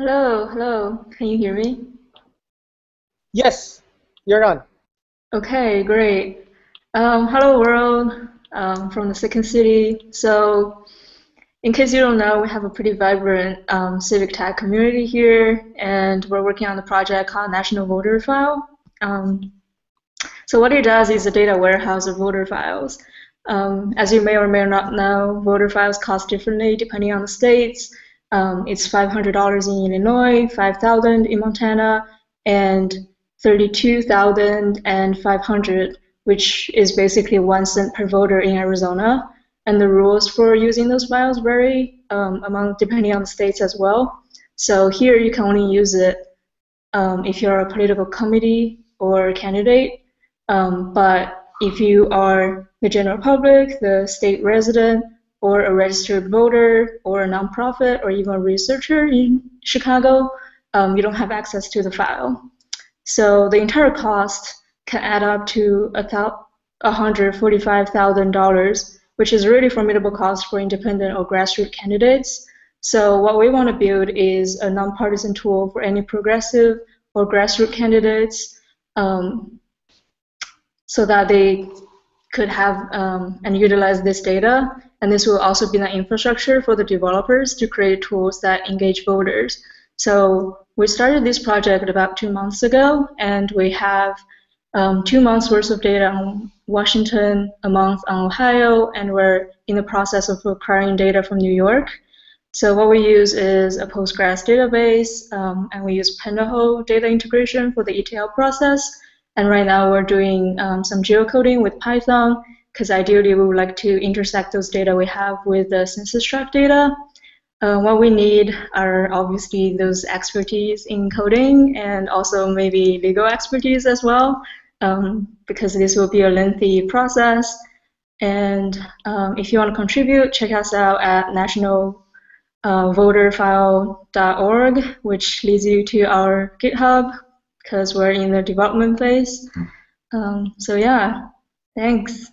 Hello, hello. Can you hear me? Yes, you're on. Okay, great. Um, hello, world. Um, from the second city. So, in case you don't know, we have a pretty vibrant um, civic tech community here, and we're working on a project called National Voter File. Um, so what it does is a data warehouse of voter files. Um, as you may or may not know, voter files cost differently depending on the states. Um, it's $500 in Illinois, 5,000 in Montana, and 32,500, which is basically one cent per voter in Arizona. And the rules for using those files vary um, among depending on the states as well. So here you can only use it um, if you're a political committee or candidate. Um, but if you are the general public, the state resident, or a registered voter, or a nonprofit, or even a researcher in Chicago, um, you don't have access to the file. So the entire cost can add up to $145,000, which is really formidable cost for independent or grassroots candidates. So what we want to build is a nonpartisan tool for any progressive or grassroots candidates um, so that they could have um, and utilize this data. And this will also be an infrastructure for the developers to create tools that engage voters. So we started this project about two months ago, and we have um, two months worth of data on Washington, a month on Ohio, and we're in the process of acquiring data from New York. So what we use is a Postgres database, um, and we use Pentaho data integration for the ETL process. And right now we're doing um, some geocoding with Python because ideally we would like to intersect those data we have with the census tract data. Uh, what we need are obviously those expertise in coding and also maybe legal expertise as well um, because this will be a lengthy process. And um, if you want to contribute, check us out at nationalvoterfile.org, uh, which leads you to our GitHub because we're in the development phase. Um, so yeah, thanks.